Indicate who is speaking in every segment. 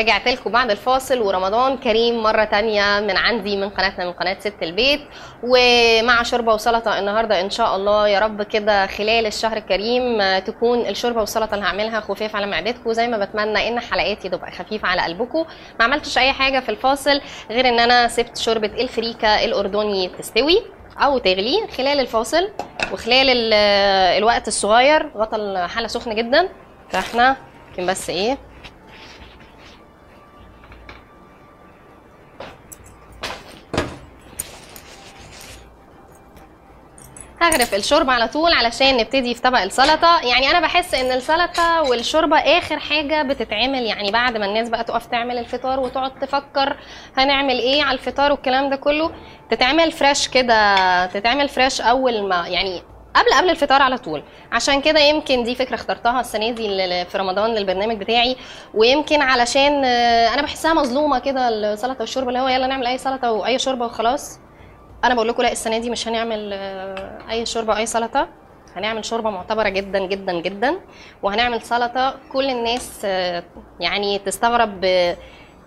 Speaker 1: رجعت لكم بعد الفاصل ورمضان كريم مرة تانية من عندي من قناتنا من قناة ست البيت. ومع شوربة وسلطة النهاردة إن شاء الله يا رب كده خلال الشهر الكريم تكون الشوربة والسلطة اللي هعملها خفيف على معدتكم زي ما بتمنى إن حلقاتي تبقى خفيفة على قلبكم. ما عملتش أي حاجة في الفاصل غير إن أنا سبت شوربة الفريكة الأردني تستوي أو تغلي خلال الفاصل وخلال ال- الوقت الصغير غطا الحلة سخنة جدا. فإحنا ممكن بس إيه هغرف الشوربة على طول علشان نبتدي في طبق السلطة. يعني أنا بحس إن السلطة والشوربة آخر حاجة بتتعمل يعني بعد ما الناس بقى تقف تعمل الفطار وتقعد تفكر هنعمل إيه على الفطار والكلام ده كله. تتعمل فريش كده تتعمل فريش أول ما يعني قبل قبل الفطار على طول. عشان كده يمكن دي فكرة اخترتها السنة دي في رمضان للبرنامج بتاعي. ويمكن علشان آه، أنا بحسها مظلومة كده السلطة والشوربة اللي هو يلا نعمل أي سلطة وأي شوربة وخلاص. أنا بقول لكم لا السنة دي مش هنعمل آه، أي شوربة اي سلطة. هنعمل شوربة معتبرة جدا جدا جدا. وهنعمل سلطة كل الناس آه، يعني تستغرب آه،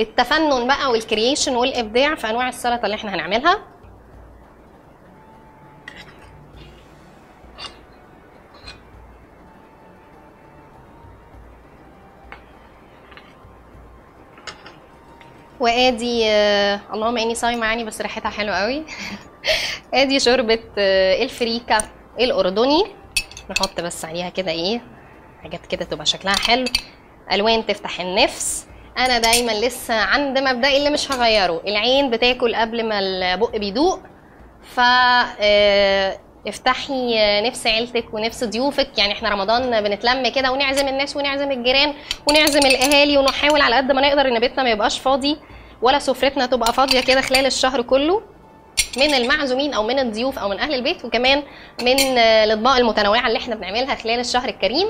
Speaker 1: التفنن بقى وال creation والإبداع في أنواع السلطة اللي إحنا هنعملها. وآدي آه، اللهم إني صايمه يعني بس ريحتها حلوة قوي. آدي شوربة آه، الفريكة الأردني. نحط بس عليها كده إيه حاجات كده تبقى شكلها حلو. ألوان تفتح النفس. أنا دايما لسه عند مبدئي اللي مش هغيره. العين بتاكل قبل ما البق بيدوق. ف آه، افتحي نفس عيلتك ونفس ضيوفك. يعني إحنا رمضان بنتلم كده ونعزم الناس ونعزم الجيران ونعزم الأهالي ونحاول على قد ما نقدر إن بيتنا ما يبقاش فاضي ولا سفرتنا تبقى فاضية كده خلال الشهر كله من المعزومين أو من الضيوف أو من أهل البيت وكمان من آه، الأطباق المتنوعة اللي إحنا بنعملها خلال الشهر الكريم.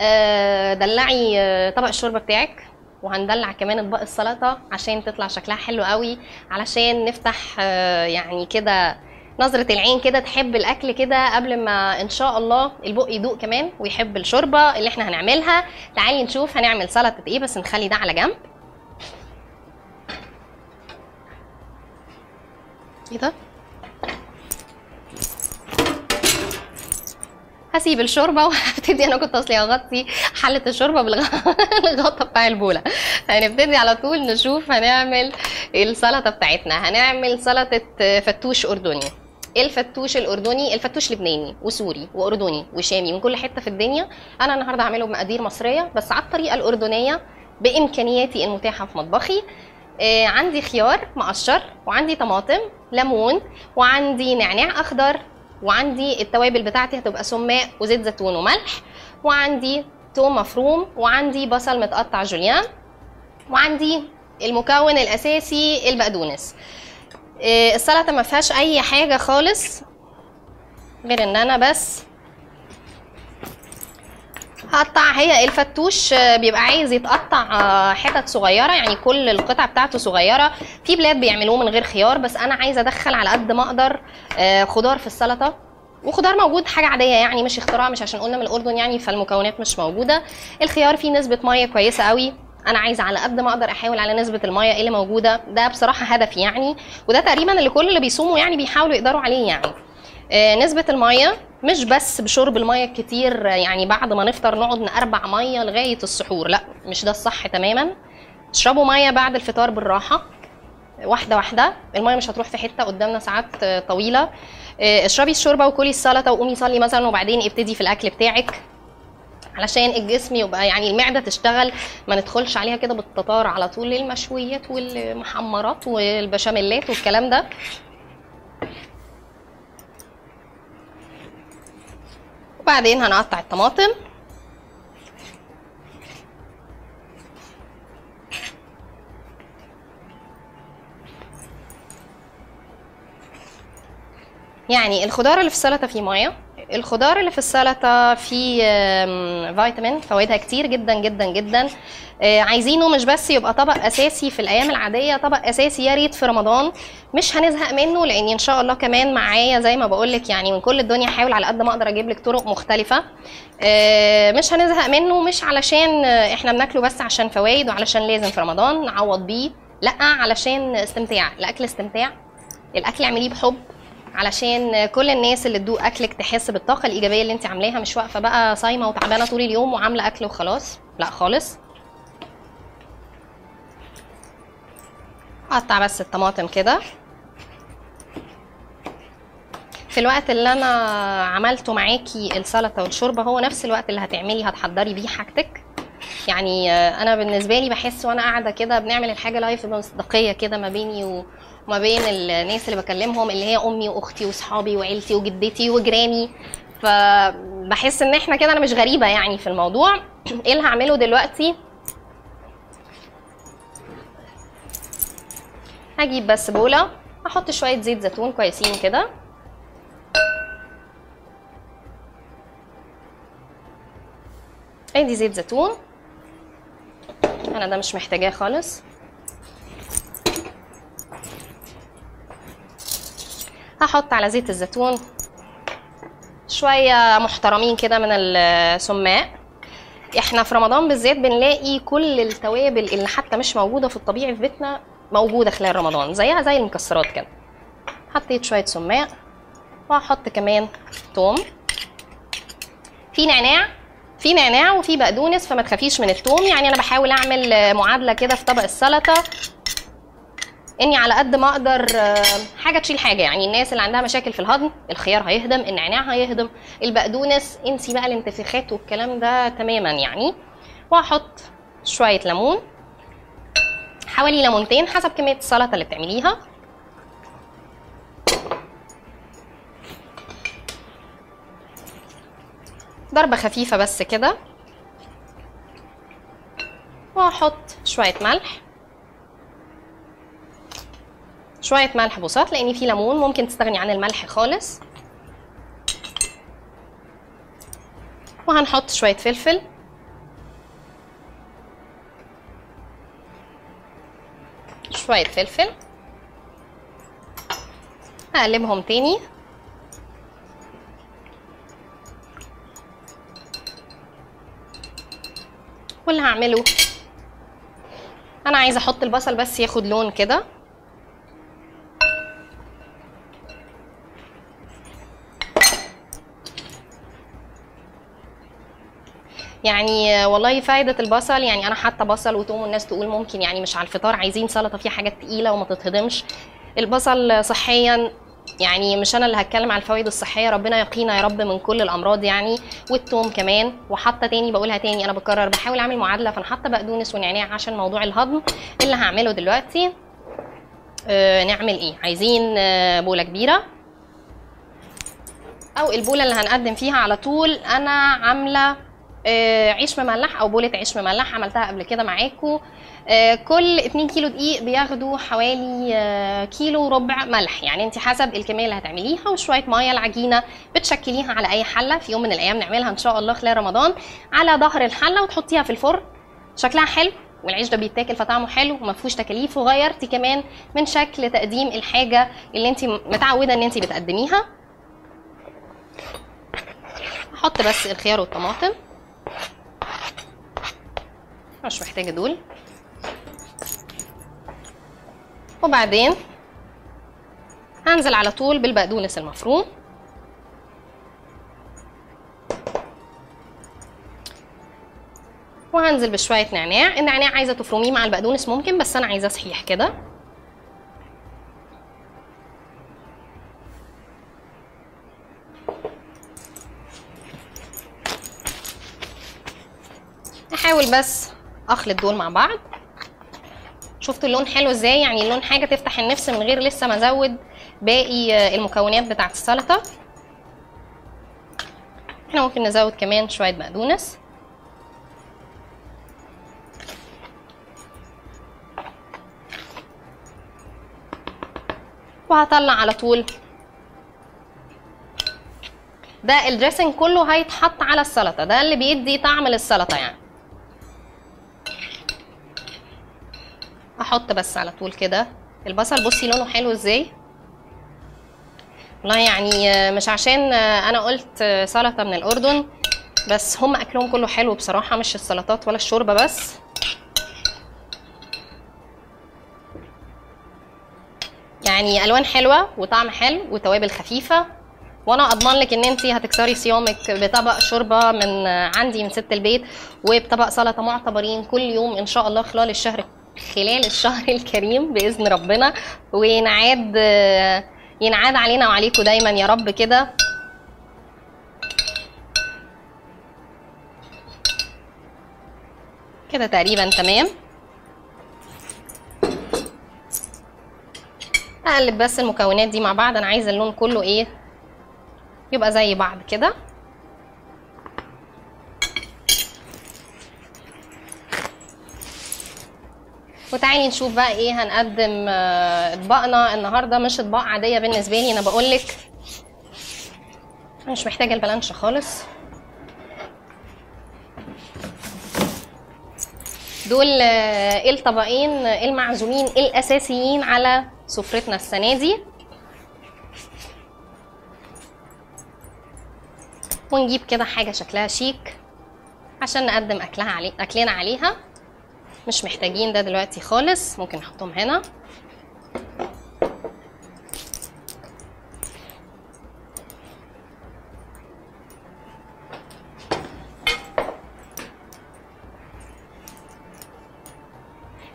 Speaker 1: آه، دلعي آه، طبق الشوربة بتاعك وهندلع كمان أطباق السلطة عشان تطلع شكلها حلو قوي علشان نفتح يعني كده نظرة العين كده تحب الأكل كده قبل ما إن شاء الله البق يدوق كمان ويحب الشوربة اللي إحنا هنعملها. تعالي نشوف هنعمل سلطة إيه بس نخلي ده على جنب. إيه ده؟ هسيب الشوربة وهبتدي أنا كنت أصلي اغطي حلة الشوربة بالغطا بتاع البولة. هنبتدي على طول نشوف هنعمل السلطة بتاعتنا. هنعمل سلطة فتوش أردني. الفتوش الأردني الفتوش لبناني وسوري وأردني وشامي من كل حتة في الدنيا. أنا النهارده هعمله بمقادير مصرية بس على الطريقة الأردنية بإمكانياتي المتاحه في مطبخي. آه، عندي خيار مقشر وعندي طماطم ليمون وعندي نعناع أخضر وعندي التوابل بتاعتي هتبقى سماق وزيت زيتون وملح وعندي توم مفروم وعندي بصل متقطع جوليان وعندي المكون الأساسي البقدونس. السلطه ما فيهاش أي حاجة خالص غير إن أنا بس هقطع. هي الفتوش آه، بيبقى عايز يتقطع آه، حتت صغيرة يعني كل القطع بتاعته صغيرة. في بلاد بيعملوه من غير خيار بس أنا عايزة أدخل على قد ما أقدر آه، خضار في السلطة. وخضار موجود حاجة عادية يعني مش اختراع مش عشان قلنا من الأردن يعني فالمكونات مش موجودة. الخيار فيه نسبة مية كويسة قوي. أنا عايزه على قد ما أقدر احاول على نسبه الميه اللي موجوده. ده بصراحه هدفي يعني وده تقريبا اللي كل اللي بيصوموا يعني بيحاولوا يقدروا عليه يعني. آه، نسبة المية مش بس بشرب المية الكتير يعني بعد ما نفطر نقعد نقربع مية لغاية السحور. لا مش ده الصح تماما. اشربوا مية بعد الفطار بالراحة واحدة واحدة. المية مش هتروح في حتة قدامنا ساعات آه، طويلة. آه، اشربي الشوربة وكلي السلطة وقومي صلي مثلا وبعدين ابتدي في الأكل بتاعك. علشان الجسم يبقى يعني المعدة تشتغل ما ندخلش عليها كده بالتتار على طول المشويات والمحمرات والبشاميلات والكلام ده. وبعدين هنقطع الطماطم. يعني الخضار اللي في السلطة فيه مية الخضار اللي في السلطة فيه فيتامين فوائدها كتير جدا جدا جدا. آه، عايزينه مش بس يبقى طبق أساسي في الأيام العادية طبق أساسي يا ريت في رمضان. مش هنزهق منه لأن إن شاء الله كمان معايا زي ما بقول لك يعني من كل الدنيا حاول على قد ما أقدر أجيب لك طرق مختلفة. آه، مش هنزهق منه مش علشان آه، إحنا بناكله بس عشان فوائد وعلشان لازم في رمضان نعوض بيه. لأ علشان استمتاع الأكل استمتاع. الأكل اعمليه بحب. علشان كل الناس اللي تدوق اكلك تحس بالطاقة الإيجابية اللي انت عاملاها مش واقفة بقى صايمة وتعبانة طول اليوم وعاملة أكل وخلاص. لا خالص. اقطع بس الطماطم كده. في الوقت اللي أنا عملته معاكي السلطة والشوربة هو نفس الوقت اللي هتعملي هتحضري بيه حاجتك. يعني آه، أنا بالنسبة لي بحس وأنا قاعدة كده بنعمل الحاجة لايف بمصداقيه كده ما بيني وما بين الناس اللي بكلمهم اللي هي أمي وأختي واصحابي وعيلتي وجدتي وجيراني. فبحس إن إحنا كده أنا مش غريبة يعني في الموضوع. إيه اللي هعمله دلوقتي؟ هجيب بس بولة. أحط شوية زيت زيتون كويسين كده. ادي زيت زيتون. أنا ده مش محتاجاه خالص. هحط على زيت الزيتون شوية محترمين كده من السماق إحنا في رمضان بالذات بنلاقي كل التوابل اللي حتى مش موجودة في الطبيعي في بيتنا موجودة خلال رمضان زيها زي المكسرات كده. حطيت شوية سماق وهحط كمان توم. في نعناع في نعناع وفي بقدونس فما تخافيش من التوم. يعني أنا بحاول أعمل معادلة كده في طبق السلطة. إني على قد ما أقدر آه، حاجة تشيل حاجة. يعني الناس اللي عندها مشاكل في الهضم الخيار هيهضم النعناع هيهضم البقدونس انسي بقى الانتفاخات والكلام ده تماما يعني. وهحط شوية ليمون حوالي ليمونتين حسب كمية السلطة اللي بتعمليها. ضربة خفيفة بس كده. وهحط شوية ملح. شوية ملح بساط لأن في ليمون ممكن تستغني عن الملح خالص. وهنحط شوية فلفل. شوية فلفل. هقلبهم تاني. واللي هعمله أنا عايزة أحط البصل بس ياخد لون كده. يعني والله فايدة البصل يعني أنا حاطة بصل وتوم والناس تقول ممكن يعني مش على الفطار عايزين سلطة فيها حاجات تقيلة وما تتهضمش. البصل صحيا يعني مش أنا اللي هتكلم على الفوائد الصحية ربنا يقينا يا رب من كل الأمراض يعني. والثوم كمان وحاطة تاني بقولها تاني أنا بكرر بحاول أعمل معادلة فانا حاطه بقدونس ونعناع عشان موضوع الهضم. اللي هعمله دلوقتي آه نعمل إيه؟ عايزين آه بولة كبيرة. أو البولة اللي هنقدم فيها على طول أنا عاملة عيش مملح أو بولة عيش مملح عملتها قبل كده معاكم آه، كل 2 كيلو دقيق بياخدوا حوالي آه، كيلو وربع ملح. يعني انت حسب الكمية اللي هتعمليها وشوية مية العجينة بتشكليها على أي حلة. في يوم من الأيام نعملها إن شاء الله خلال رمضان على ظهر الحلة وتحطيها في الفرن. شكلها حلو والعيش ده بيتاكل فطعمه حلو وما فيهوش تكاليف. وغيرتي كمان من شكل تقديم الحاجة اللي انت متعودة ان انت بتقدميها. أحط بس الخيار والطماطم. مش محتاجة دول. وبعدين هنزل على طول بالبقدونس المفروم. وهنزل بشوية نعناع. النعناع عايزة تفرميه مع البقدونس ممكن بس أنا عايزاه صحيح كده. أحاول بس اخلط دول مع بعض. شفتوا اللون حلو إزاي؟ يعني اللون حاجة تفتح النفس من غير لسه ما أزود باقي آه، المكونات بتاعة السلطة. إحنا ممكن نزود كمان شوية بقدونس. وهطلع على طول. ده الدريسنج كله هيتحط على السلطة. ده اللي بيدي طعم للسلطة يعني. هحط بس على طول كده. البصل بصي لونه حلو إزاي؟ والله يعني مش عشان أنا قلت سلطة من الأردن بس هم أكلهم كله حلو بصراحة مش السلطات ولا الشوربة بس. يعني ألوان حلوة وطعم حلو وتوابل خفيفة وأنا أضمن لك إن انت هتكسري صيامك بطبق شوربة من عندي من ست البيت وبطبق سلطة معتبرين كل يوم إن شاء الله خلال الشهر خلال الشهر الكريم بإذن ربنا وينعاد ينعاد علينا وعليكم دايما يا رب كده. كده تقريبا تمام. أقلب بس المكونات دي مع بعض أنا عايزة اللون كله إيه؟ يبقى زي بعض كده. وتعالي نشوف بقى إيه هنقدم آه، اطباقنا. النهارده مش اطباق عاديه بالنسبة لي أنا بقولك أنا مش محتاجه البلانش خالص. دول آه، الطبقين المعزومين الأساسيين على سفرتنا السنة دي. ونجيب كده حاجة شكلها شيك عشان نقدم أكلها علي... أكلنا عليها. مش محتاجين ده دلوقتي خالص ممكن نحطهم هنا.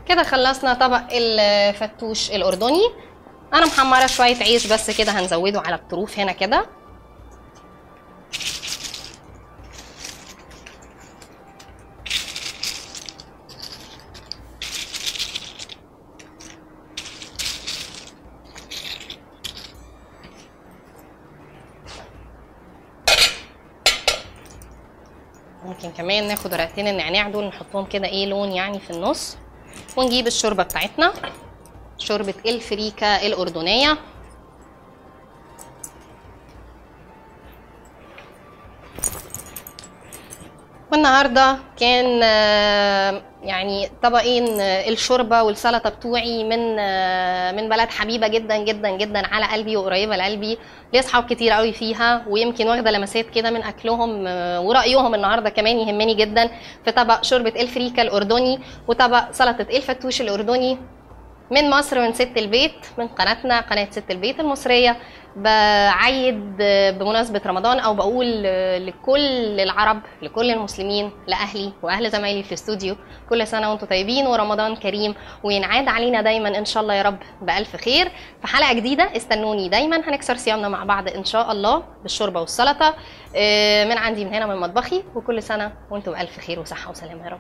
Speaker 1: كده خلصنا طبق الفتوش الأردني. أنا محمرة شوية عيش بس كده هنزوده على الطروف هنا كده ممكن كمان ناخد ورقتين النعناع دول نحطهم كده إيه لون يعني في النص ونجيب الشوربة بتاعتنا شوربة الفريكه الأردنية. والنهاردة كان آه، يعني طبقين آه، الشوربة والسلطة بتوعي من آه، من بلد حبيبة جدا جدا جدا على قلبي وقريبة لقلبي. ليا أصحاب كتير قوي فيها ويمكن واخدة لمسات كده من أكلهم ورأيهم النهارده كمان يهمني جدا. في طبق شوربة الفريكة الأردني وطبق سلطة الفتوش الأردني من مصر من ست البيت من قناتنا قناة ست البيت المصرية. بعيد بمناسبة رمضان أو بقول لكل العرب لكل المسلمين لأهلي وأهل زمايلي في الاستوديو كل سنة وأنتم طيبين ورمضان كريم وينعاد علينا دايما إن شاء الله يا رب بألف خير. في حلقة جديدة استنوني دايما هنكسر صيامنا مع بعض إن شاء الله بالشوربة والسلطة. آه، من عندي من هنا من مطبخي وكل سنة وأنتم بألف خير وصحة وسلامة يا رب.